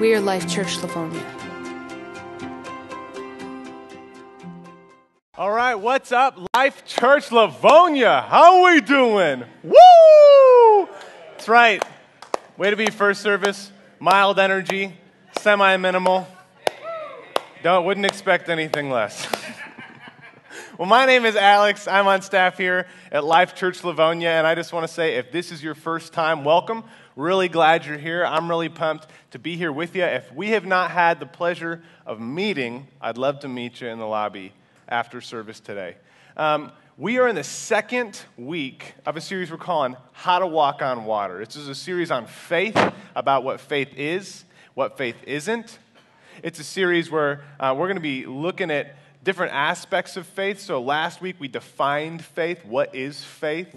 We are Life Church Livonia. All right, what's up, Life Church Livonia? How are we doing? Woo! That's right. Way to be first service. Mild energy, semi minimal. Don't wouldn't expect anything less. well, my name is Alex. I'm on staff here at Life Church Livonia, and I just want to say, if this is your first time, welcome. Really glad you're here. I'm really pumped to be here with you. If we have not had the pleasure of meeting, I'd love to meet you in the lobby after service today. Um, we are in the second week of a series we're calling How to Walk on Water. This is a series on faith, about what faith is, what faith isn't. It's a series where uh, we're going to be looking at different aspects of faith. So last week we defined faith. What is faith?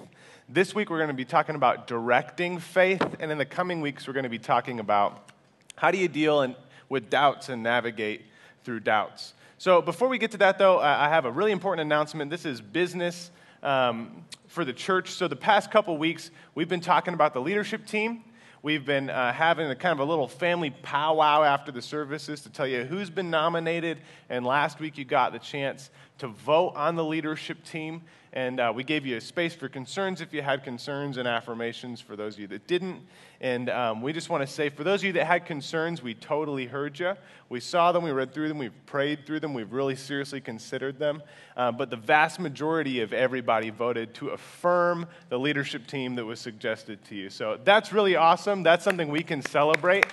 This week, we're going to be talking about directing faith, and in the coming weeks, we're going to be talking about how do you deal in, with doubts and navigate through doubts. So, before we get to that, though, I have a really important announcement. This is business um, for the church. So, the past couple weeks, we've been talking about the leadership team. We've been uh, having a kind of a little family powwow after the services to tell you who's been nominated. And last week, you got the chance to vote on the leadership team. And uh, we gave you a space for concerns if you had concerns and affirmations for those of you that didn't. And um, we just want to say, for those of you that had concerns, we totally heard you. We saw them, we read through them, we've prayed through them, we've really seriously considered them. Uh, but the vast majority of everybody voted to affirm the leadership team that was suggested to you. So that's really awesome. That's something we can celebrate.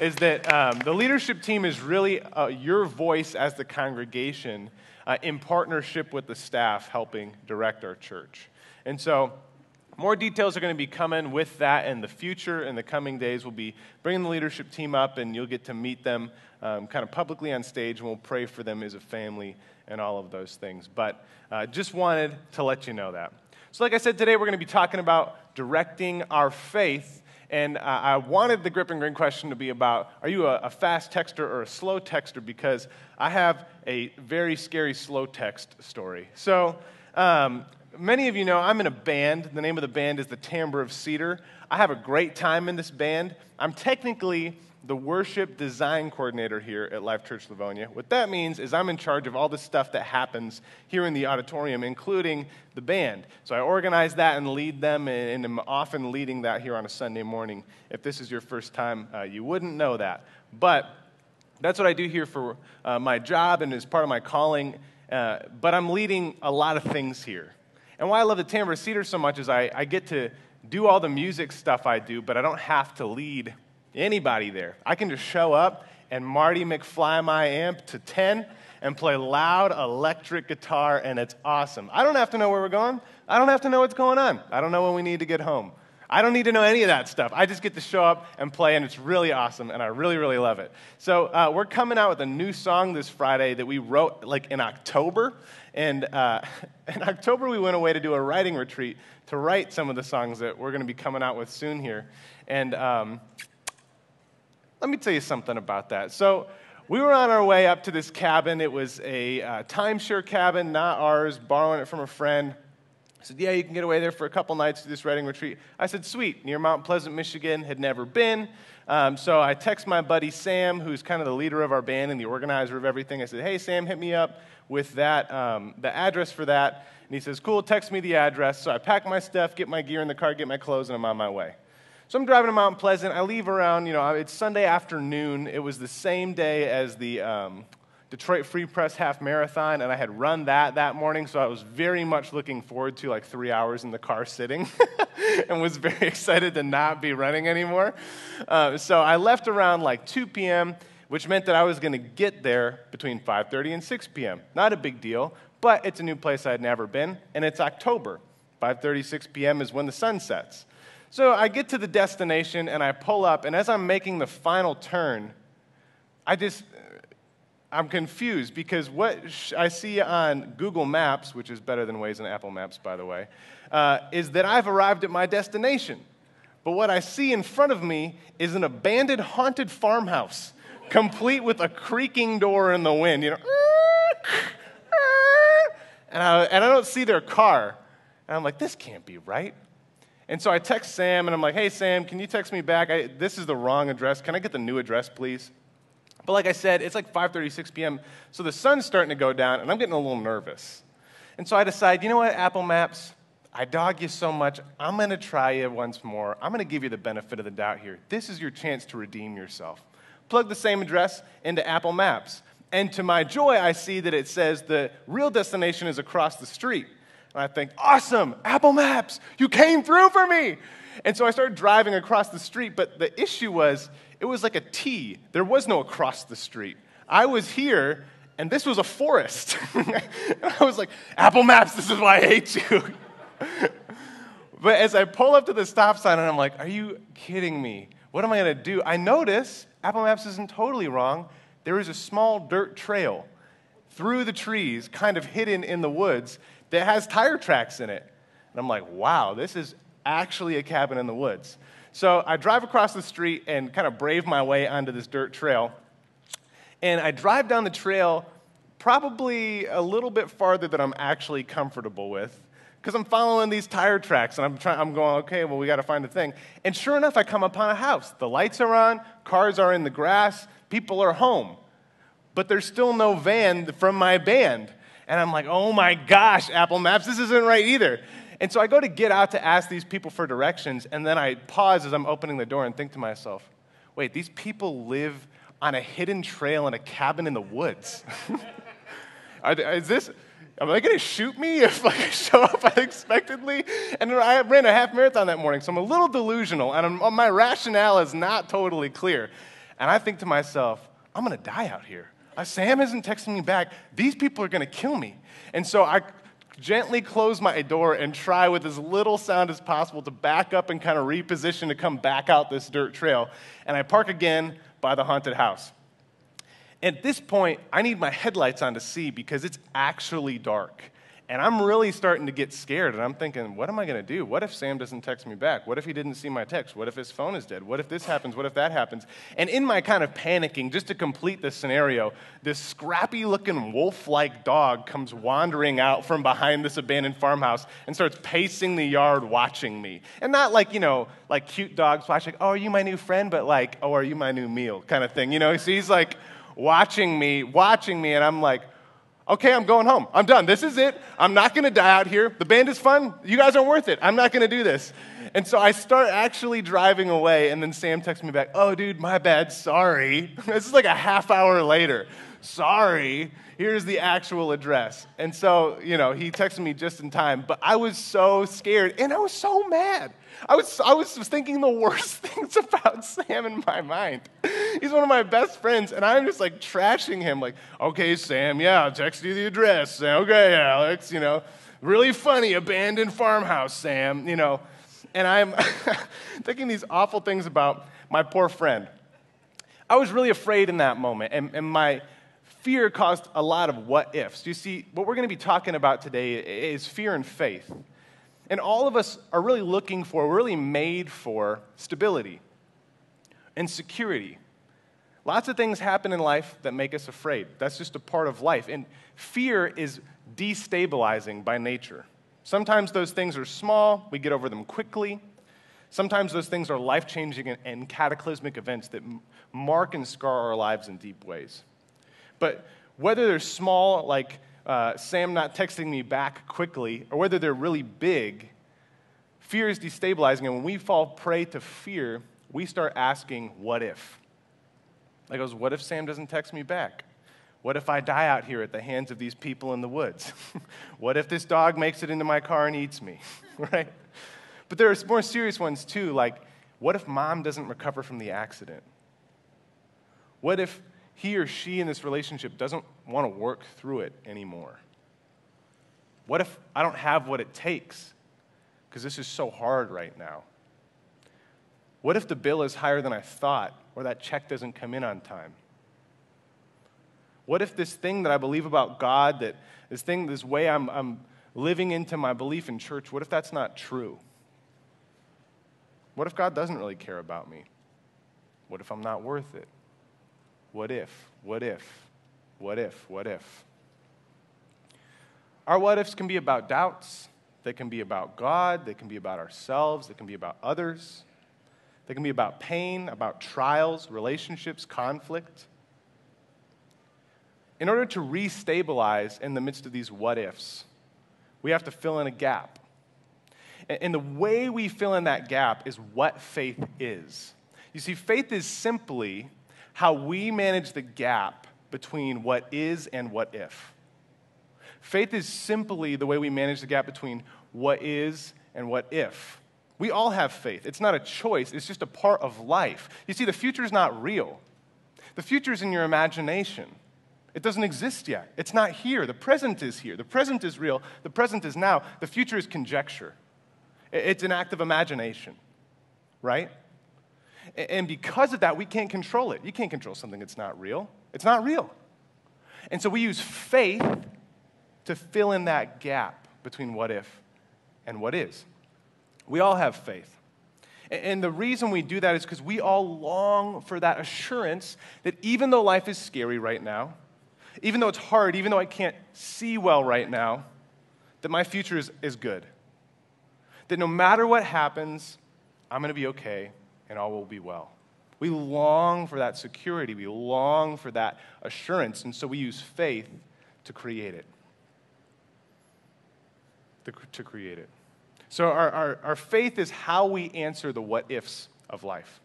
Is that um, the leadership team is really uh, your voice as the congregation uh, in partnership with the staff helping direct our church. And so, more details are going to be coming with that in the future. In the coming days, we'll be bringing the leadership team up, and you'll get to meet them um, kind of publicly on stage, and we'll pray for them as a family and all of those things. But uh, just wanted to let you know that. So, like I said, today we're going to be talking about directing our faith and uh, I wanted the grip and grin question to be about are you a, a, fast texter or a slow texter? Because I have a very scary slow text story. So, um, many of you know I'm in a band. The name of the band is the Timbre of Cedar. I have a great time in this band. I'm technically the worship design coordinator here at Life Church Livonia. What that means is I'm in charge of all the stuff that happens here in the auditorium, including the band. So I organize that and lead them, and I'm often leading that here on a Sunday morning. If this is your first time, uh, you wouldn't know that. But that's what I do here for uh, my job and as part of my calling. Uh, but I'm leading a lot of things here. And why I love the Timbre Cedar so much is I, I get to do all the music stuff I do, but I don't have to lead Anybody there. I can just show up and Marty McFly my amp to 10 and play loud electric guitar, and it's awesome. I don't have to know where we're going. I don't have to know what's going on. I don't know when we need to get home. I don't need to know any of that stuff. I just get to show up and play, and it's really awesome, and I really, really love it. So, uh, we're coming out with a new song this Friday that we wrote like in October. And uh, in October, we went away to do a writing retreat to write some of the songs that we're going to be coming out with soon here. And um, let me tell you something about that. So, we were on our way up to this cabin. It was a uh, timeshare cabin, not ours, borrowing it from a friend. I said, Yeah, you can get away there for a couple nights to this writing retreat. I said, Sweet, near Mount Pleasant, Michigan, had never been. Um, so I text my buddy Sam, who's kind of the leader of our band and the organizer of everything. I said, Hey, Sam, hit me up with that, um, the address for that. And he says, Cool, text me the address. So I pack my stuff, get my gear in the car, get my clothes, and I'm on my way. So I'm driving to Mount Pleasant. I leave around, you know, it's Sunday afternoon. It was the same day as the um, Detroit Free Press Half Marathon, and I had run that that morning, so I was very much looking forward to like three hours in the car sitting and was very excited to not be running anymore. Uh, so I left around like 2 p.m., which meant that I was going to get there between 5.30 and 6 p.m. Not a big deal, but it's a new place I'd never been, and it's October. 5.30, 6 p.m. is when the sun sets. So I get to the destination and I pull up, and as I'm making the final turn, I just, I'm confused because what I see on Google Maps, which is better than Waze and Apple Maps, by the way, uh, is that I've arrived at my destination. But what I see in front of me is an abandoned, haunted farmhouse, complete with a creaking door in the wind, you know. And I, and I don't see their car. And I'm like, this can't be right. And so I text Sam and I'm like, hey, Sam, can you text me back? I, this is the wrong address. Can I get the new address, please? But like I said, it's like 5:36 p.m. So the sun's starting to go down and I'm getting a little nervous. And so I decide, you know what, Apple Maps, I dog you so much. I'm going to try you once more. I'm going to give you the benefit of the doubt here. This is your chance to redeem yourself. Plug the same address into Apple Maps. And to my joy, I see that it says the real destination is across the street. And I think, awesome, Apple Maps, you came through for me. And so I started driving across the street, but the issue was it was like a T. There was no across the street. I was here, and this was a forest. I was like, Apple Maps, this is why I hate you. but as I pull up to the stop sign, and I'm like, are you kidding me? What am I going to do? I notice Apple Maps isn't totally wrong. There is a small dirt trail through the trees, kind of hidden in the woods, that has tire tracks in it. And I'm like, wow, this is actually a cabin in the woods. So I drive across the street and kind of brave my way onto this dirt trail. And I drive down the trail probably a little bit farther than I'm actually comfortable with because I'm following these tire tracks and I'm, trying, I'm going, okay, well, we got to find a thing. And sure enough, I come upon a house. The lights are on, cars are in the grass, people are home. But there's still no van from my band. And I'm like, oh my gosh, Apple Maps, this isn't right either. And so I go to get out to ask these people for directions, and then I pause as I'm opening the door and think to myself, wait, these people live on a hidden trail in a cabin in the woods. they, is this, am I going to shoot me if I show up unexpectedly? And I ran a half marathon that morning, so I'm a little delusional, and I'm, my rationale is not totally clear. And I think to myself, I'm going to die out here. Uh, Sam isn't texting me back. These people are going to kill me. And so I gently close my door and try with as little sound as possible to back up and kind of reposition to come back out this dirt trail. And I park again by the haunted house. At this point, I need my headlights on to see because it's actually dark. And I'm really starting to get scared, and I'm thinking, what am I going to do? What if Sam doesn't text me back? What if he didn't see my text? What if his phone is dead? What if this happens? What if that happens? And in my kind of panicking, just to complete this scenario, this scrappy looking wolf like dog comes wandering out from behind this abandoned farmhouse and starts pacing the yard watching me. And not like, you know, like cute dogs watching, oh, are you my new friend? But like, oh, are you my new meal kind of thing. You know, so he's like watching me, watching me, and I'm like, Okay, I'm going home. I'm done. This is it. I'm not going to die out here. The band is fun. You guys aren't worth it. I'm not going to do this. And so I start actually driving away, and then Sam texts me back, Oh, dude, my bad. Sorry. this is like a half hour later. Sorry. Here's the actual address. And so, you know, he texted me just in time, but I was so scared, and I was so mad. I was, I was thinking the worst things about Sam in my mind. He's one of my best friends, and I'm just like trashing him, like, okay, Sam, yeah, I'll text you the address. Okay, Alex, you know, really funny, abandoned farmhouse, Sam, you know. And I'm thinking these awful things about my poor friend. I was really afraid in that moment, and, and my fear caused a lot of what ifs. You see, what we're going to be talking about today is fear and faith. And all of us are really looking for, we're really made for stability and security. Lots of things happen in life that make us afraid. That's just a part of life. And fear is destabilizing by nature. Sometimes those things are small, we get over them quickly. Sometimes those things are life changing and cataclysmic events that mark and scar our lives in deep ways. But whether they're small, like uh, Sam not texting me back quickly, or whether they're really big, fear is destabilizing. And when we fall prey to fear, we start asking, what if? I goes, what if Sam doesn't text me back? What if I die out here at the hands of these people in the woods? what if this dog makes it into my car and eats me? right? But there are more serious ones too, like what if mom doesn't recover from the accident? What if he or she in this relationship doesn't want to work through it anymore? What if I don't have what it takes? Because this is so hard right now. What if the bill is higher than I thought, or that check doesn't come in on time? What if this thing that I believe about God, that this thing, this way I'm, I'm living into my belief in church, what if that's not true? What if God doesn't really care about me? What if I'm not worth it? What if? What if? What if? What if? Our what ifs can be about doubts, They can be about God, they can be about ourselves, they can be about others. They can be about pain, about trials, relationships, conflict. In order to restabilize in the midst of these what ifs, we have to fill in a gap. And the way we fill in that gap is what faith is. You see, faith is simply how we manage the gap between what is and what if. Faith is simply the way we manage the gap between what is and what if. We all have faith. It's not a choice, it's just a part of life. You see, the future is not real, the future is in your imagination. It doesn't exist yet. It's not here. The present is here. The present is real. The present is now. The future is conjecture. It's an act of imagination, right? And because of that, we can't control it. You can't control something that's not real. It's not real. And so we use faith to fill in that gap between what if and what is. We all have faith. And the reason we do that is because we all long for that assurance that even though life is scary right now, even though it's hard, even though I can't see well right now, that my future is, is good. That no matter what happens, I'm going to be okay and all will be well. We long for that security. We long for that assurance. And so we use faith to create it to create it. So, our, our, our faith is how we answer the what ifs of life.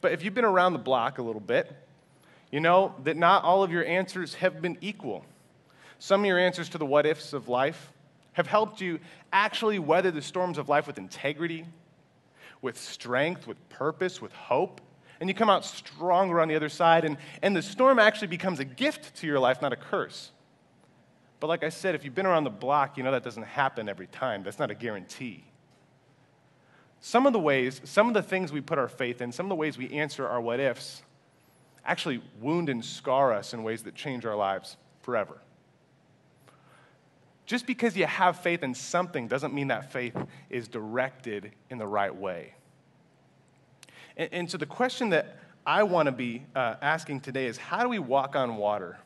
But if you've been around the block a little bit, you know that not all of your answers have been equal. Some of your answers to the what ifs of life have helped you actually weather the storms of life with integrity, with strength, with purpose, with hope. And you come out stronger on the other side, and, and the storm actually becomes a gift to your life, not a curse. But like I said, if you've been around the block, you know that doesn't happen every time. That's not a guarantee. Some of the ways, some of the things we put our faith in, some of the ways we answer our what ifs, actually wound and scar us in ways that change our lives forever. Just because you have faith in something doesn't mean that faith is directed in the right way. And, and so the question that I want to be uh, asking today is how do we walk on water?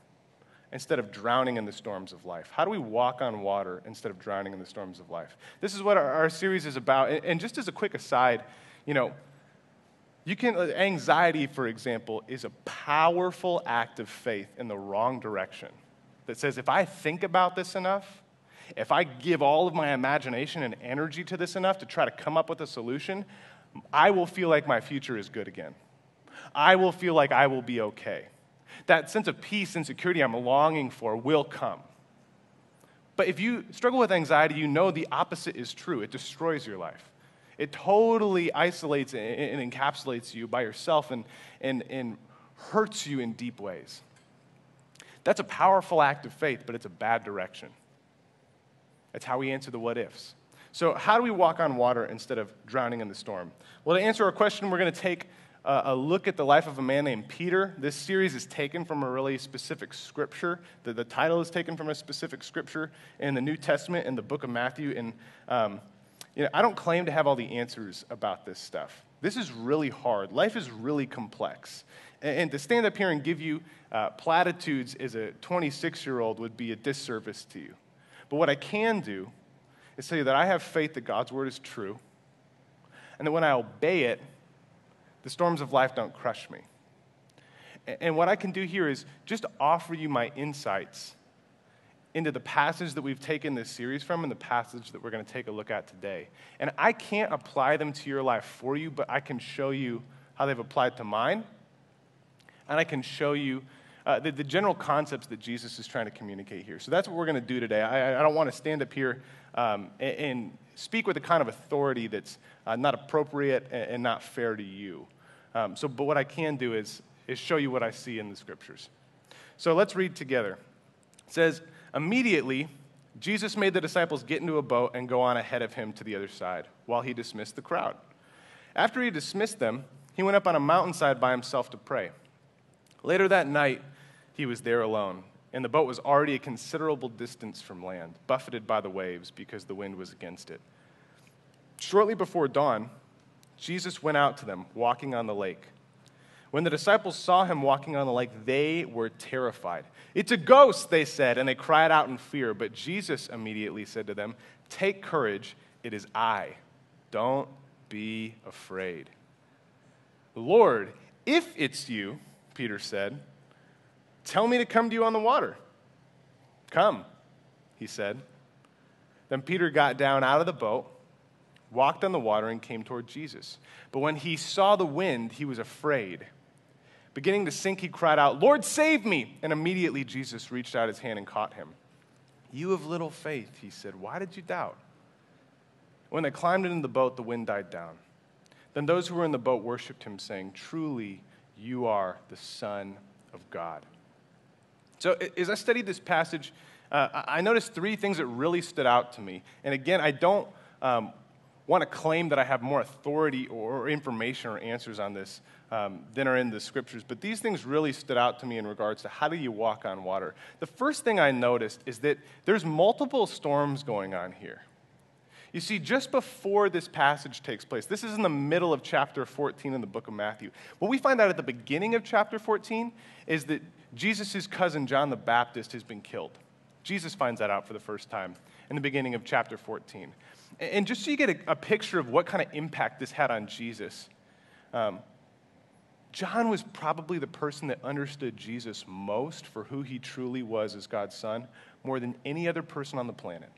instead of drowning in the storms of life? How do we walk on water instead of drowning in the storms of life? This is what our, our series is about. And, and, just as a quick aside, you know, you can, anxiety, for example, is a powerful act of faith in the wrong direction that says, if I think about this enough, if I give all of my imagination and energy to this enough to try to come up with a solution, I will feel like my future is good again. I will feel like I will be okay that sense of peace and security I'm longing for will come. But if you struggle with anxiety, you know the opposite is true. It destroys your life. It totally isolates and encapsulates you by yourself and, and, and hurts you in deep ways. That's a powerful act of faith, but it's a bad direction. That's how we answer the what ifs. So, how do we walk on water instead of drowning in the storm? Well, to answer our question, we're going to take a look at the life of a man named Peter. This series is taken from a really specific scripture. The, the title is taken from a specific scripture in the New Testament in the book of Matthew. And um, you know, I don't claim to have all the answers about this stuff. This is really hard. Life is really complex. And, and to stand up here and give you uh, platitudes as a 26 year old would be a disservice to you. But what I can do is tell you that I have faith that God's word is true, and that when I obey it, the storms of life don't crush me. And what I can do here is just offer you my insights into the passage that we've taken this series from and the passage that we're going to take a look at today. And I can't apply them to your life for you, but I can show you how they've applied to mine. And I can show you uh, the, the, general concepts that Jesus is trying to communicate here. So that's what we're going to do today. I, I don't want to stand up here um, and, and, speak with a kind of authority that's uh, not appropriate and, and, not fair to you. Um, so, but what I can do is, is show you what I see in the scriptures. So let's read together. It says, Immediately, Jesus made the disciples get into a boat and go on ahead of him to the other side while he dismissed the crowd. After he dismissed them, he went up on a mountainside by himself to pray. Later that night, he was there alone, and the boat was already a considerable distance from land, buffeted by the waves because the wind was against it. Shortly before dawn, Jesus went out to them, walking on the lake. When the disciples saw him walking on the lake, they were terrified. It's a ghost, they said, and they cried out in fear. But Jesus immediately said to them, Take courage, it is I. Don't be afraid. Lord, if it's you, Peter said, tell me to come to you on the water. Come, he said. Then Peter got down out of the boat, walked on the water, and came toward Jesus. But when he saw the wind, he was afraid. Beginning to sink, he cried out, Lord, save me! And immediately Jesus reached out his hand and caught him. You have little faith, he said. Why did you doubt? When they climbed into the boat, the wind died down. Then those who were in the boat worshiped him, saying, Truly, you are the Son of God. So, as I studied this passage, uh, I noticed three things that really stood out to me. And again, I don't um, want to claim that I have more authority or information or answers on this um, than are in the scriptures, but these things really stood out to me in regards to how do you walk on water. The first thing I noticed is that there's multiple storms going on here. You see, just before this passage takes place, this is in the middle of chapter 14 in the book of Matthew. What we find out at the beginning of chapter 14 is that Jesus' cousin John the Baptist has been killed. Jesus finds that out for the first time in the beginning of chapter 14. And just so you get a, a picture of what kind of impact this had on Jesus, um, John was probably the person that understood Jesus most for who he truly was as God's son, more than any other person on the planet.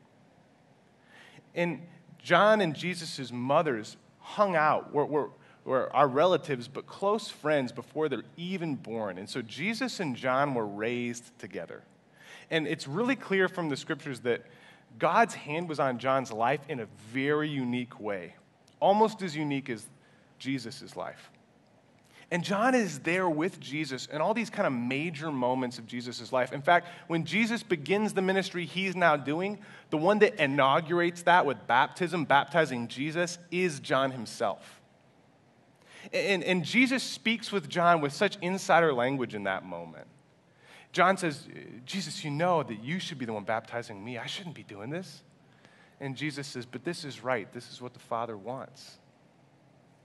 And John and Jesus' mothers hung out, were, were, were our relatives, but close friends before they're even born. And so Jesus and John were raised together. And it's really clear from the scriptures that God's hand was on John's life in a very unique way, almost as unique as Jesus' life. And John is there with Jesus in all these kind of major moments of Jesus' life. In fact, when Jesus begins the ministry he's now doing, the one that inaugurates that with baptism, baptizing Jesus, is John himself. And, and Jesus speaks with John with such insider language in that moment. John says, Jesus, you know that you should be the one baptizing me. I shouldn't be doing this. And Jesus says, But this is right. This is what the Father wants.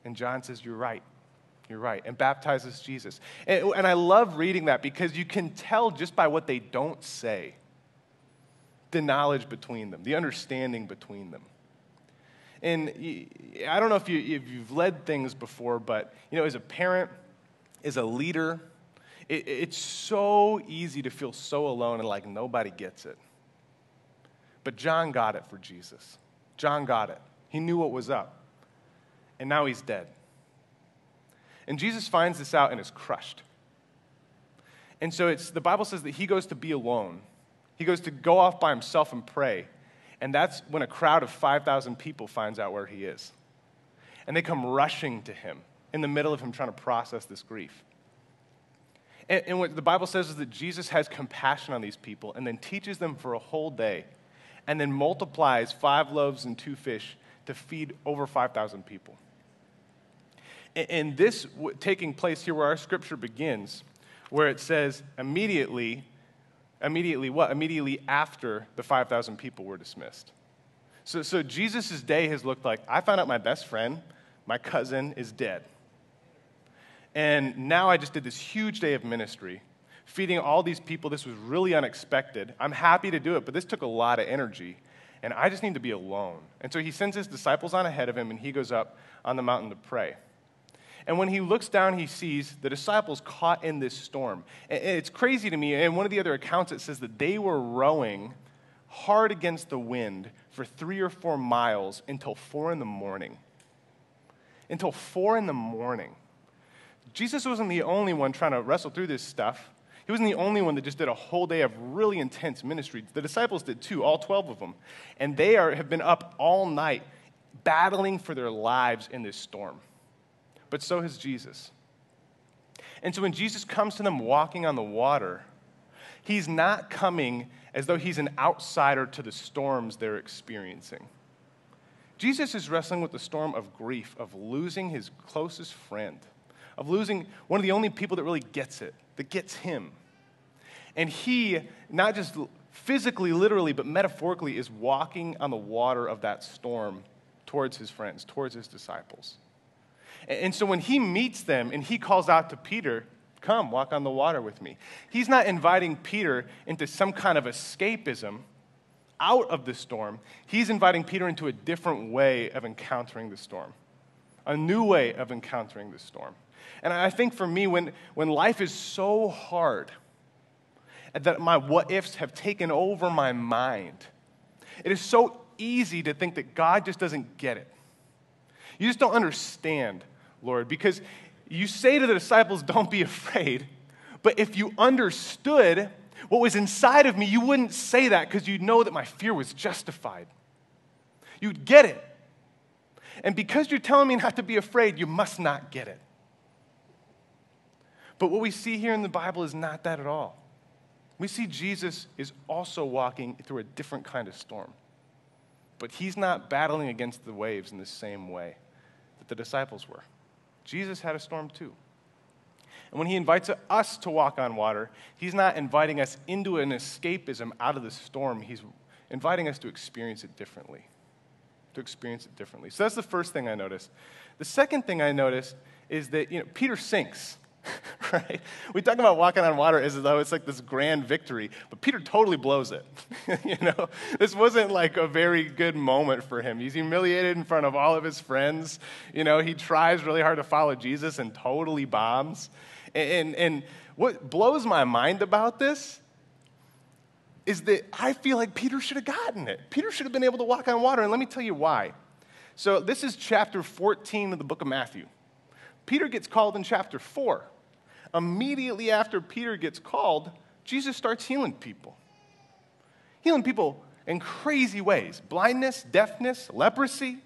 And John says, You're right. You're right. And baptizes Jesus. And, and I love reading that because you can tell just by what they don't say the knowledge between them, the understanding between them. And I don't know if, you, if you've led things before, but you know, as a parent, as a leader, it, it's so easy to feel so alone and like nobody gets it. But John got it for Jesus. John got it. He knew what was up. And now he's dead. And Jesus finds this out and is crushed. And so it's, the Bible says that he goes to be alone. He goes to go off by himself and pray. And that's when a crowd of 5,000 people finds out where he is. And they come rushing to him in the middle of him trying to process this grief. And, and what the Bible says is that Jesus has compassion on these people and then teaches them for a whole day and then multiplies five loaves and two fish to feed over 5,000 people. And this taking place here where our scripture begins, where it says immediately, immediately what? Immediately after the 5,000 people were dismissed. So, so Jesus' day has looked like I found out my best friend, my cousin, is dead. And now I just did this huge day of ministry, feeding all these people. This was really unexpected. I'm happy to do it, but this took a lot of energy. And I just need to be alone. And so he sends his disciples on ahead of him, and he goes up on the mountain to pray. And when he looks down, he sees the disciples caught in this storm. And it's crazy to me. In one of the other accounts, it says that they were rowing hard against the wind for three or four miles until four in the morning. Until four in the morning. Jesus wasn't the only one trying to wrestle through this stuff. He wasn't the only one that just did a whole day of really intense ministry. The disciples did too, all 12 of them. And they are, have been up all night battling for their lives in this storm but so has Jesus. And so when Jesus comes to them walking on the water, he's not coming as though he's an outsider to the storms they're experiencing. Jesus is wrestling with the storm of grief, of losing his closest friend, of losing one of the only people that really gets it, that gets him. And he, not just physically, literally, but metaphorically, is walking on the water of that storm towards his friends, towards his disciples. And so when he meets them and he calls out to Peter, Come, walk on the water with me, he's not inviting Peter into some kind of escapism. out of the storm, he's inviting Peter into a different way of encountering the storm, a new way of encountering the storm. And I think for me, when, when life is so hard, that my what ifs have taken over my mind, it is so easy to think that God just doesn't get it. You just don't understand, Lord, because you say to the disciples, Don't be afraid. But if you understood what was inside of me, you wouldn't say that because you'd know that my fear was justified. You'd get it. And because you're telling me not to be afraid, you must not get it. But what we see here in the Bible is not that at all. We see Jesus is also walking through a different kind of storm. But he's not battling against the waves in the same way that the disciples were. Jesus had a storm too. And when he invites us to walk on water, he's not inviting us into an escapism out of the storm. He's inviting us to experience it differently. To experience it differently. So that's the first thing I noticed. The second thing I noticed is that you know, Peter sinks. right? We talk about walking on water as though it's like this grand victory, but Peter totally blows it. you know, this wasn't like a very good moment for him. He's humiliated in front of all of his friends. You know, he tries really hard to follow Jesus and totally bombs. And, and what blows my mind about this is that I feel like Peter should have gotten it. Peter should have been able to walk on water, and let me tell you why. So, this is chapter 14 of the book of Matthew. Peter gets called in chapter 4. Immediately after Peter gets called, Jesus starts healing people. Healing people in crazy ways blindness, deafness, leprosy,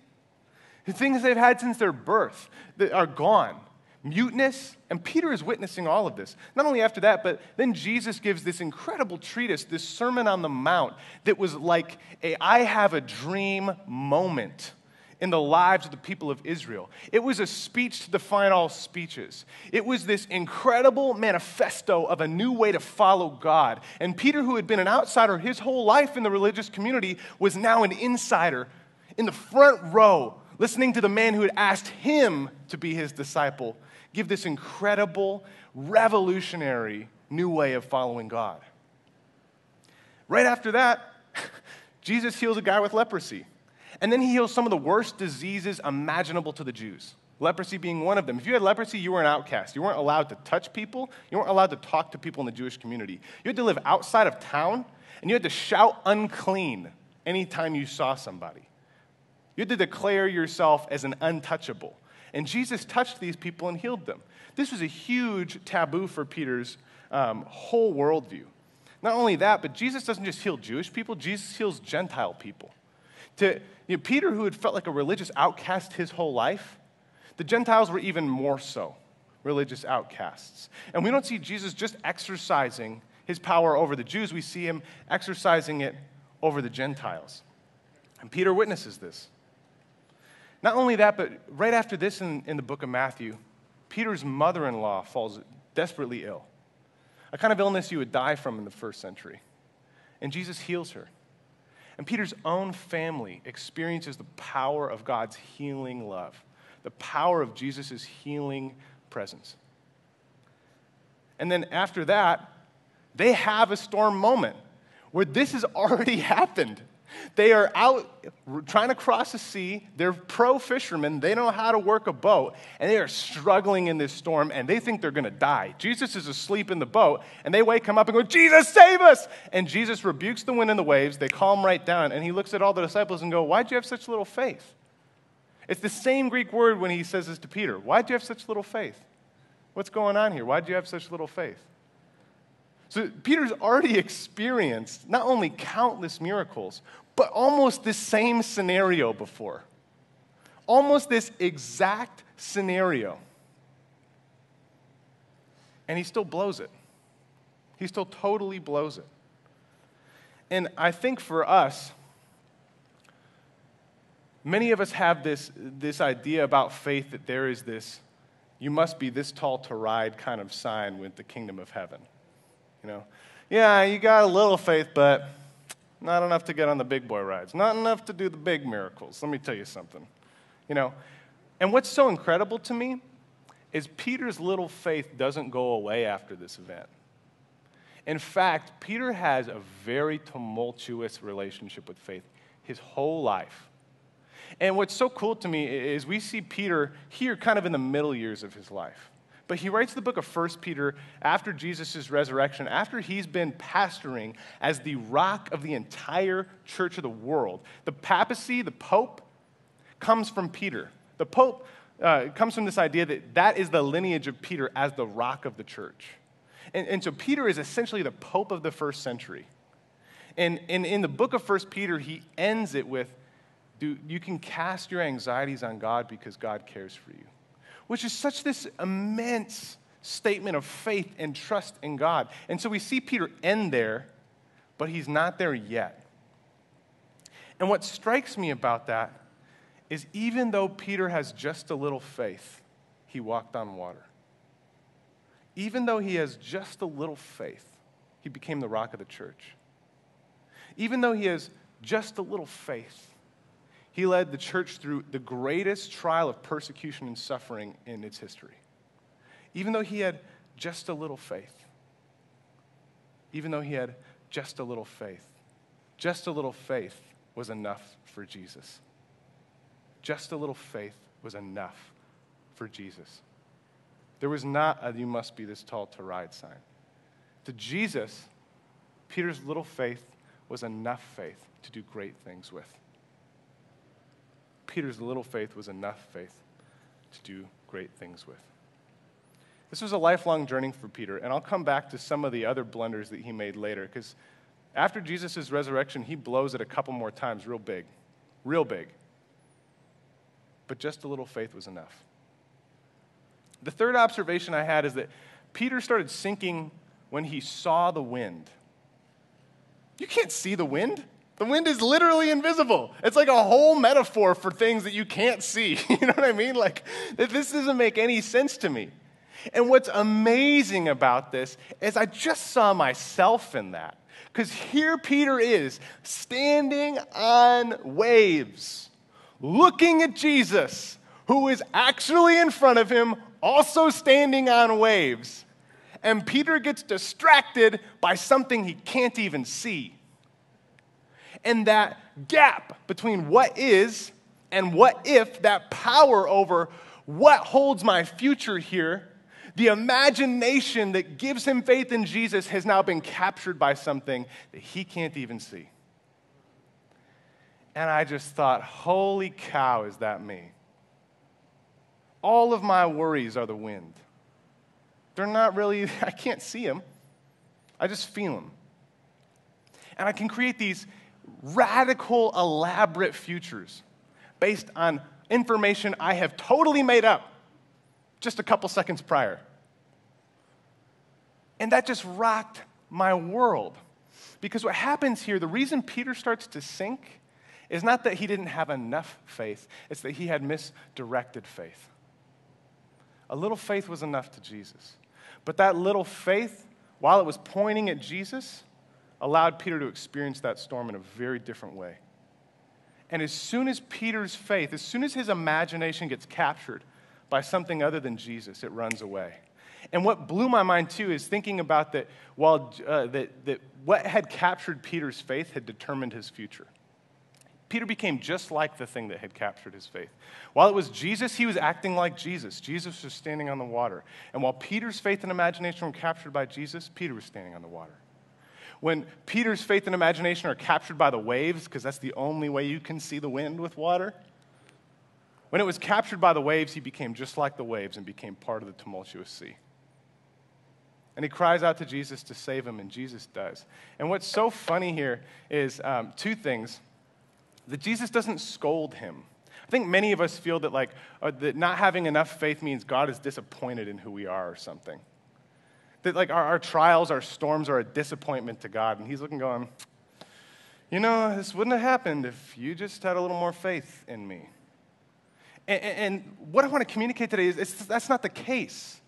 The things they've had since their birth that are gone muteness, and Peter is witnessing all of this. Not only after that, but then Jesus gives this incredible treatise, this Sermon on the Mount, that was like a I have a dream moment in the lives of the people of Israel. It was a speech to define all speeches. It was this incredible manifesto of a new way to follow God. And Peter, who had been an outsider his whole life in the religious community, was now an insider in the front row, listening to the man who had asked him to be his disciple give this incredible, revolutionary new way of following God. Right after that, Jesus heals a guy with leprosy. And then he heals some of the worst diseases imaginable to the Jews. Leprosy being one of them. If you had leprosy, you were an outcast. You weren't allowed to touch people. You weren't allowed to talk to people in the Jewish community. You had to live outside of town, and you had to shout unclean anytime you saw somebody. You had to declare yourself as an untouchable. And Jesus touched these people and healed them. This was a huge taboo for Peter's um, whole worldview. Not only that, but Jesus doesn't just heal Jewish people, Jesus heals Gentile people. To you know, Peter, who had felt like a religious outcast his whole life, the Gentiles were even more so religious outcasts. And we don't see Jesus just exercising his power over the Jews, we see him exercising it over the Gentiles. And Peter witnesses this. Not only that, but right after this in, in the book of Matthew, Peter's mother in law falls desperately ill. A kind of illness you would die from in the first century. And Jesus heals her. And Peter's own family experiences the power of God's healing love, the power of Jesus' healing presence. And then after that, they have a storm moment where this has already happened. They are out trying to cross the sea. They're pro fishermen. They know how to work a boat, and they are struggling in this storm, and they think they're going to die. Jesus is asleep in the boat, and they wake him up and go, Jesus, save us! And Jesus rebukes the wind and the waves. They calm right down, and he looks at all the disciples and go, Why'd you have such little faith? It's the same Greek word when he says this to Peter. Why'd you have such little faith? What's going on here? Why'd you have such little faith? So Peter's already experienced not only countless miracles, but almost this same scenario before. Almost this exact scenario. And he still blows it. He still totally blows it. And I think for us, many of us have this, this idea about faith that there is this, you must be this tall to ride kind of sign with the kingdom of heaven. You know, yeah, you got a little faith, but not enough to get on the big boy rides. Not enough to do the big miracles. Let me tell you something. You know, and what's so incredible to me is Peter's little faith doesn't go away after this event. In fact, Peter has a very tumultuous relationship with faith his whole life. And what's so cool to me is we see Peter here kind of in the middle years of his life. But he writes the book of 1 Peter after Jesus' resurrection, after he's been pastoring as the rock of the entire church of the world. The papacy, the pope, comes from Peter. The pope uh, comes from this idea that that is the lineage of Peter as the rock of the church. And, and so Peter is essentially the pope of the first century. And, and in the book of 1 Peter, he ends it with, do you can cast your anxieties on God because God cares for you which is such this immense statement of faith and trust in God. And so we see Peter end there, but he's not there yet. And what strikes me about that is even though Peter has just a little faith, he walked on water. Even though he has just a little faith, he became the rock of the church. Even though he has just a little faith, he led the church through the greatest trial of persecution and suffering in its history. Even though he had just a little faith, even though he had just a little faith, just a little faith was enough for Jesus. Just a little faith was enough for Jesus. There was not a you must be this tall to ride sign. To Jesus, Peter's little faith was enough faith to do great things with. Peter's little faith was enough faith to do great things with. This was a lifelong journey for Peter, and I'll come back to some of the other blunders that he made later, because after Jesus' resurrection, he blows it a couple more times, real big, real big. But just a little faith was enough. The third observation I had is that Peter started sinking when he saw the wind. You can't see the wind. The wind is literally invisible. It's like a whole metaphor for things that you can't see. you know what I mean? Like, this doesn't make any sense to me. And what's amazing about this is I just saw myself in that. Because here Peter is standing on waves, looking at Jesus, who is actually in front of him, also standing on waves. And Peter gets distracted by something he can't even see and that gap between what is and what if, that power over what holds my future here, the imagination that gives him faith in Jesus has now been captured by something that he can't even see. And I just thought, holy cow, is that me? All of my worries are the wind. They're not really, I can't see them. I just feel them. And I can create these radical, elaborate futures based on information I have totally made up just a couple seconds prior. And that just rocked my world. Because what happens here, the reason Peter starts to sink is not that he didn't have enough faith, it's that he had misdirected faith. A little faith was enough to Jesus. But that little faith, while it was pointing at Jesus, allowed Peter to experience that storm in a very different way. And as soon as Peter's faith, as soon as his imagination gets captured by something other than Jesus, it runs away. And what blew my mind too is thinking about that while uh, that, that what had captured Peter's faith had determined his future. Peter became just like the thing that had captured his faith. While it was Jesus, he was acting like Jesus. Jesus was standing on the water. And while Peter's faith and imagination were captured by Jesus, Peter was standing on the water. When Peter's faith and imagination are captured by the waves, because that's the only way you can see the wind with water, when it was captured by the waves, he became just like the waves and became part of the tumultuous sea. And he cries out to Jesus to save him, and Jesus does. And what's so funny here is um, two things that Jesus doesn't scold him. I think many of us feel that, like, uh, that not having enough faith means God is disappointed in who we are or something. That like our, our trials, our storms are a disappointment to God. And He's looking, going, you know, this wouldn't have happened if you just had a little more faith in me. And, and what I want to communicate today is that's not the case.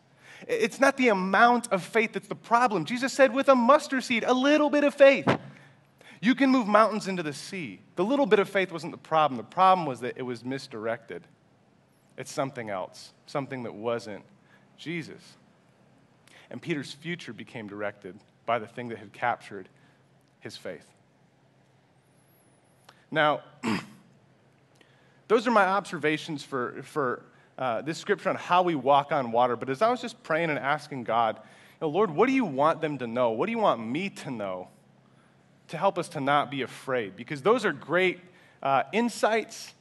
It's not the amount of faith that's the problem. Jesus said, with a mustard seed, a little bit of faith, you can move mountains into the sea. The little bit of faith wasn't the problem. The problem was that it was misdirected. It's something else, something that wasn't Jesus. And Peter's future became directed by the thing that had captured his faith. Now, those are my observations for, for uh, this scripture on how we walk on water. But as I was just praying and asking God, you know, Lord, what do you want them to know? What do you want me to know to help us to not be afraid? Because those are great uh, insights,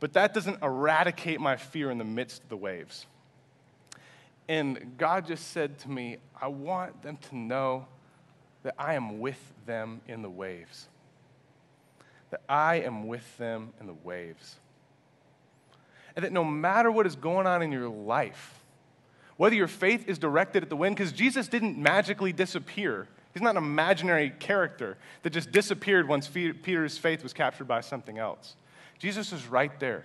but that doesn't eradicate my fear in the midst of the waves. And God just said to me, I want them to know that I am with them in the waves. That I am with them in the waves. And that no matter what is going on in your life, whether your faith is directed at the wind, because Jesus didn't magically disappear. He's not an imaginary character that just disappeared once Peter's faith was captured by something else. Jesus is right there.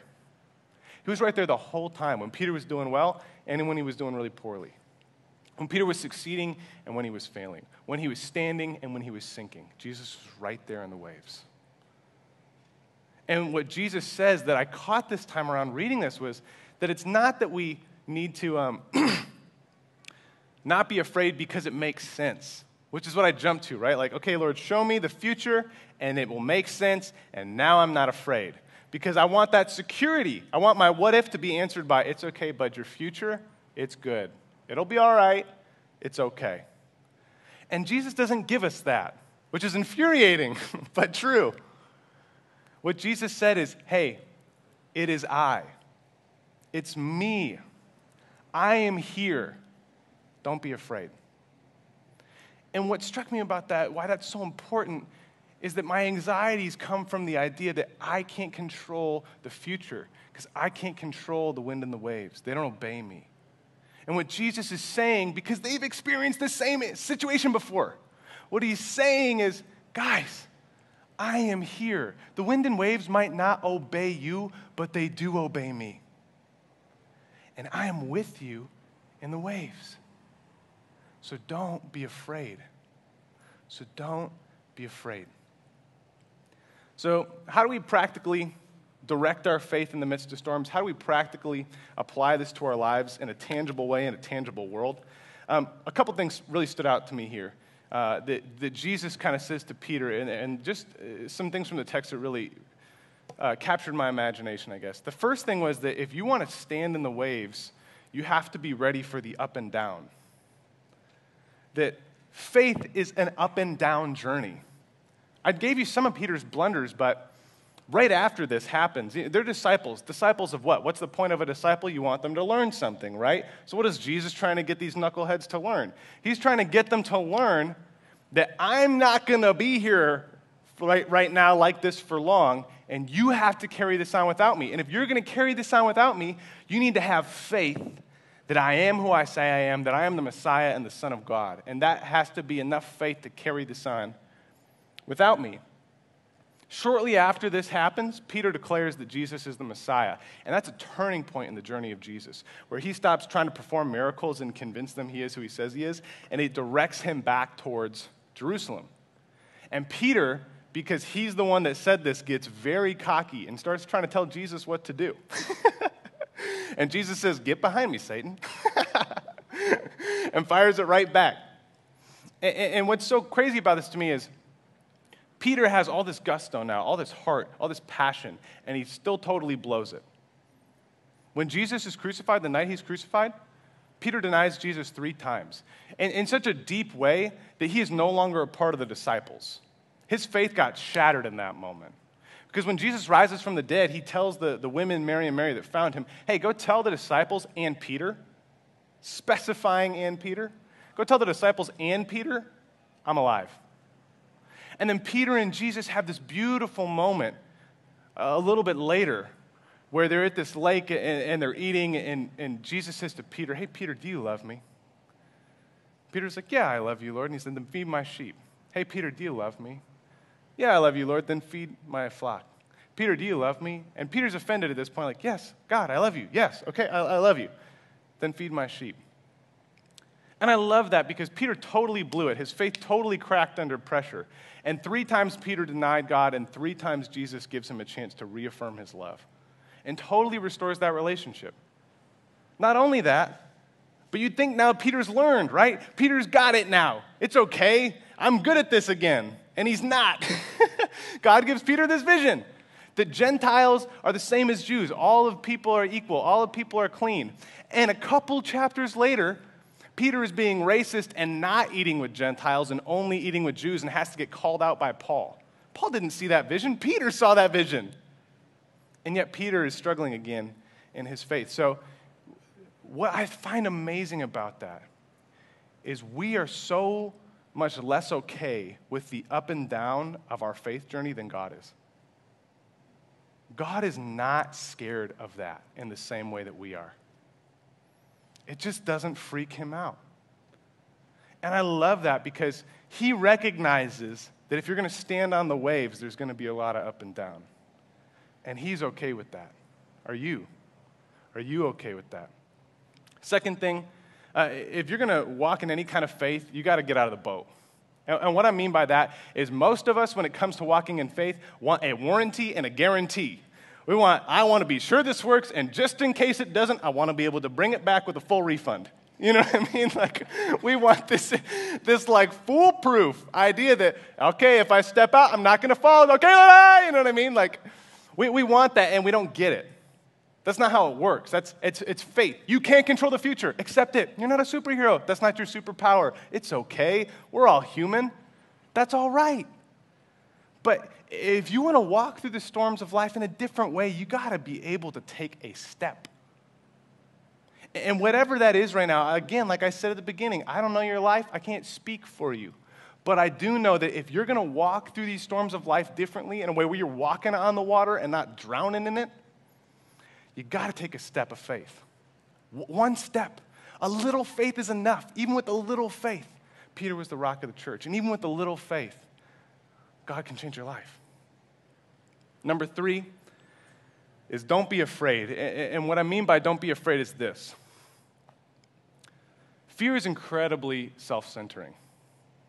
He was right there the whole time when Peter was doing well and when he was doing really poorly. When Peter was succeeding and when he was failing. When he was standing and when he was sinking. Jesus was right there in the waves. And what Jesus says that I caught this time around reading this was that it's not that we need to um, not be afraid because it makes sense, which is what I jumped to, right? Like, okay, Lord, show me the future and it will make sense, and now I'm not afraid. Because I want that security. I want my what if to be answered by, it's okay, bud, your future, it's good. It'll be all right, it's okay. And Jesus doesn't give us that, which is infuriating, but true. What Jesus said is, hey, it is I. It's me. I am here. Don't be afraid. And what struck me about that, why that's so important, is that my anxieties come from the idea that I can't control the future because I can't control the wind and the waves. They don't obey me. And what Jesus is saying, because they've experienced the same situation before, what he's saying is, guys, I am here. The wind and waves might not obey you, but they do obey me. And I am with you in the waves. So don't be afraid. So don't be afraid. So, how do we practically direct our faith in the midst of storms? How do we practically apply this to our lives in a tangible way, in a tangible world? Um, a couple things really stood out to me here uh, that, that Jesus kind of says to Peter, and, and just uh, some things from the text that really uh, captured my imagination, I guess. The first thing was that if you want to stand in the waves, you have to be ready for the up and down. That faith is an up and down journey. I gave you some of Peter's blunders, but right after this happens, they're disciples. Disciples of what? What's the point of a disciple? You want them to learn something, right? So, what is Jesus trying to get these knuckleheads to learn? He's trying to get them to learn that I'm not going to be here right, right now like this for long, and you have to carry this on without me. And if you're going to carry this on without me, you need to have faith that I am who I say I am, that I am the Messiah and the Son of God. And that has to be enough faith to carry this on without me. Shortly after this happens, Peter declares that Jesus is the Messiah. And that's a turning point in the journey of Jesus, where he stops trying to perform miracles and convince them he is who he says he is, and it directs him back towards Jerusalem. And Peter, because he's the one that said this, gets very cocky and starts trying to tell Jesus what to do. and Jesus says, Get behind me, Satan. and fires it right back. And, what's so crazy about this to me is Peter has all this gusto now, all this heart, all this passion, and he still totally blows it. When Jesus is crucified, the night he's crucified, Peter denies Jesus three times in, in such a deep way that he is no longer a part of the disciples. His faith got shattered in that moment. Because when Jesus rises from the dead, he tells the, the women, Mary and Mary, that found him, hey, go tell the disciples and Peter, specifying and Peter, go tell the disciples and Peter, I'm alive. And then Peter and Jesus have this beautiful moment uh, a little bit later where they're at this lake and, and they're eating, and, and Jesus says to Peter, Hey, Peter, do you love me? Peter's like, Yeah, I love you, Lord. And he said, Then feed my sheep. Hey, Peter, do you love me? Yeah, I love you, Lord. Then feed my flock. Peter, do you love me? And Peter's offended at this point, like, Yes, God, I love you. Yes, okay, I, I love you. Then feed my sheep. And I love that because Peter totally blew it. His faith totally cracked under pressure. And three times Peter denied God, and three times Jesus gives him a chance to reaffirm his love and totally restores that relationship. Not only that, But you'd think now Peter's learned, right? Peter's got it now. It's okay. I'm good at this again. And he's not. God gives Peter this vision that Gentiles are the same as Jews. All of people are equal, all of people are clean. And a couple chapters later, Peter is being racist and not eating with Gentiles and only eating with Jews and has to get called out by Paul. Paul didn't see that vision, Peter saw that vision. And yet, Peter is struggling again in his faith. So, what I find amazing about that is we are so much less okay with the up and down of our faith journey than God is. God is not scared of that in the same way that we are. It just doesn't freak him out. And I love that because he recognizes that if you're going to stand on the waves, there's going to be a lot of up and down. And he's okay with that. Are you? Are you okay with that? Second thing, uh, if you're going to walk in any kind of faith, you got to get out of the boat. And, and what I mean by that is most of us, when it comes to walking in faith, want a warranty and a guarantee. We want, I want to be sure this works, and just in case it doesn't, I want to be able to bring it back with a full refund. You know what I mean? Like, we want this, this like foolproof idea that, okay, if I step out, I'm not going to fall. Okay, you know what I mean? Like, we, we want that, and we don't get it. That's not how it works. That's, it's, it's fate. You can't control the future. Accept it. You're not a superhero. That's not your superpower. It's okay. We're all human. That's all right. But if you want to walk through the storms of life in a different way, you got to be able to take a step. And whatever that is right now, again, like I said at the beginning, I don't know your life, I can't speak for you. But I do know that if you're going to walk through these storms of life differently in a way where you're walking on the water and not drowning in it, you got to take a step of faith. one step. A little faith is enough. Even with a little faith, Peter was the rock of the church. And even with a little faith, God can change your life. Number three is don't be afraid. And what I mean by don't be afraid is this fear is incredibly self centering,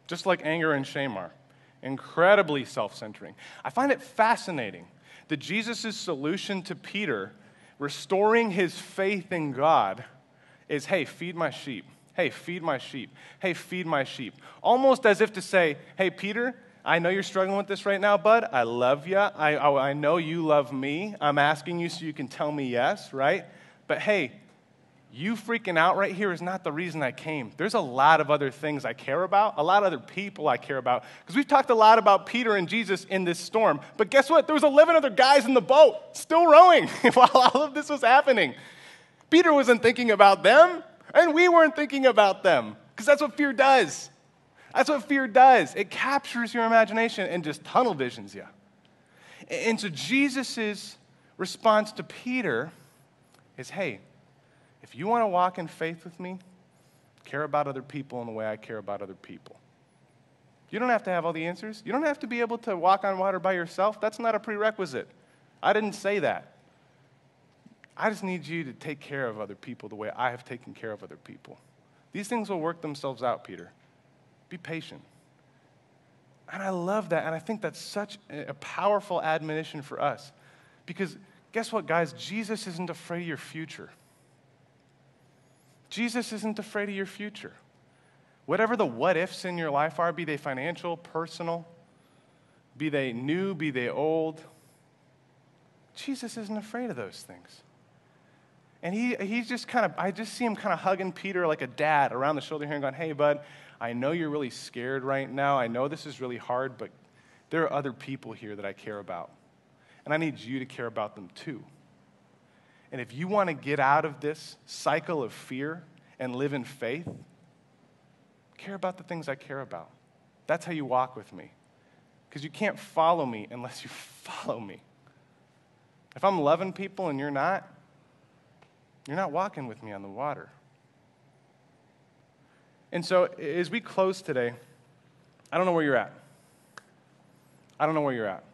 just like anger and shame are. Incredibly self centering. I find it fascinating that Jesus' solution to Peter restoring his faith in God is hey, feed my sheep. Hey, feed my sheep. Hey, feed my sheep. Almost as if to say, hey, Peter, I know you're struggling with this right now, bud. I love you. I, I, I know you love me. I'm asking you so you can tell me yes, right? But hey, you freaking out right here is not the reason I came. There's a lot of other things I care about, a lot of other people I care about. Because we've talked a lot about Peter and Jesus in this storm. But guess what? There was 11 other guys in the boat still rowing while all of this was happening. Peter wasn't thinking about them, and we weren't thinking about them. Because that's what fear does. That's what fear does. It captures your imagination and just tunnel visions you. And so Jesus' response to Peter is hey, if you want to walk in faith with me, care about other people in the way I care about other people. You don't have to have all the answers. You don't have to be able to walk on water by yourself. That's not a prerequisite. I didn't say that. I just need you to take care of other people the way I have taken care of other people. These things will work themselves out, Peter. Be patient. And I love that. And I think that's such a powerful admonition for us. Because guess what, guys? Jesus isn't afraid of your future. Jesus isn't afraid of your future. Whatever the what ifs in your life are, be they financial, personal, be they new, be they old, Jesus isn't afraid of those things. And he, he's just kind of, I just see him kind of hugging Peter like a dad around the shoulder here and going, hey, bud, I know you're really scared right now. I know this is really hard, but there are other people here that I care about. And I need you to care about them too. And if you want to get out of this cycle of fear and live in faith, care about the things I care about. That's how you walk with me. Because you can't follow me unless you follow me. If I'm loving people and you're not, you're not walking with me on the water. And so, as we close today, I don't know where you're at. I don't know where you're at.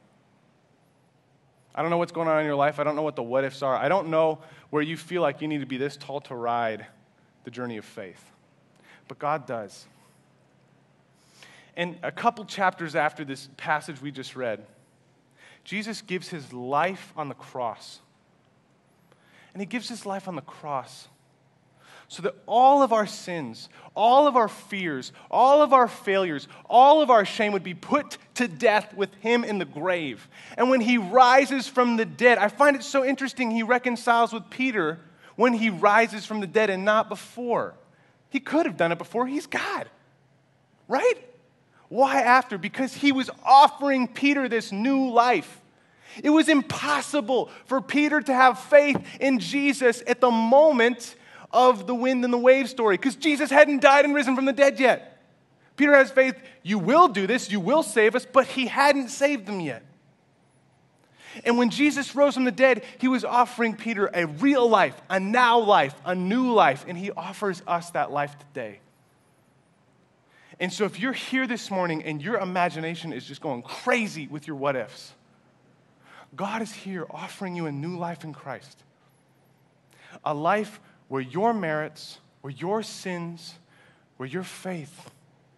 I don't know what's going on in your life. I don't know what the what ifs are. I don't know where you feel like you need to be this tall to ride the journey of faith. But God does. And a couple chapters after this passage we just read, Jesus gives his life on the cross. And he gives his life on the cross so that all of our sins, all of our fears, all of our failures, all of our shame would be put to death with him in the grave. And when he rises from the dead, I find it so interesting he reconciles with Peter when he rises from the dead and not before. He could have done it before, he's God, right? Why after? Because he was offering Peter this new life. It was impossible for Peter to have faith in Jesus at the moment of the wind and the wave story because Jesus hadn't died and risen from the dead yet. Peter has faith, you will do this, you will save us, but he hadn't saved them yet. And when Jesus rose from the dead, he was offering Peter a real life, a now life, a new life, and he offers us that life today. And so, if you're here this morning and your imagination is just going crazy with your what ifs, God is here offering you a new life in Christ. A life where your merits, where your sins, where your faith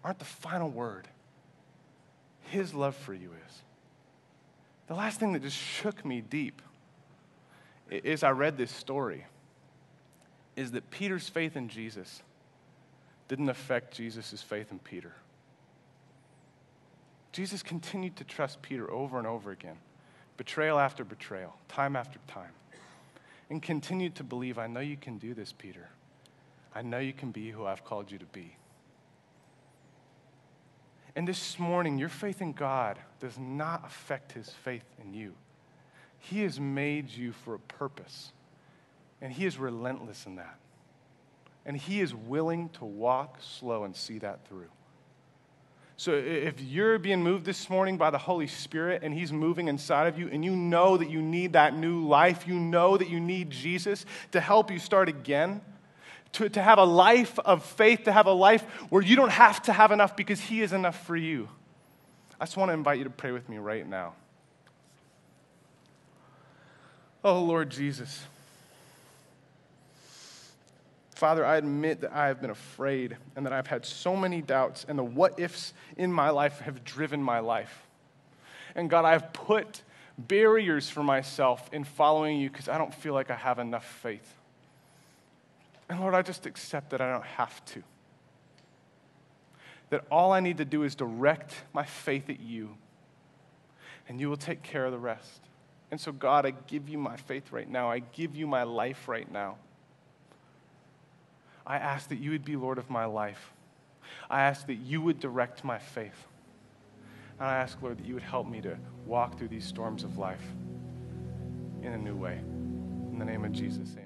aren't the final word. His love for you is. The last thing that just shook me deep is I read this story is that Peter's faith in Jesus didn't affect Jesus' faith in Peter. Jesus continued to trust Peter over and over again, betrayal after betrayal, time after time and continue to believe, I know you can do this, Peter. I know you can be who I've called you to be. And this morning, your faith in God does not affect his faith in you. He has made you for a purpose, and he is relentless in that. And he is willing to walk slow and see that through. So if you're being moved this morning by the Holy Spirit and He's moving inside of you, and you know that you need that new life, you know that you need Jesus to help you start again, to, to have a life of faith, to have a life where you don't have to have enough because He is enough for you. I just want to invite you to pray with me right now. Oh, Lord Jesus. Father, I admit that I have been afraid and that I've had so many doubts, and the what ifs in my life have driven my life. And God, I've put barriers for myself in following you because I don't feel like I have enough faith. And Lord, I just accept that I don't have to. That all I need to do is direct my faith at you, and you will take care of the rest. And so, God, I give you my faith right now. I give you my life right now. I ask that you would be Lord of my life. I ask that you would direct my faith. And I ask, Lord, that you would help me to walk through these storms of life in a new way. In the name of Jesus, amen.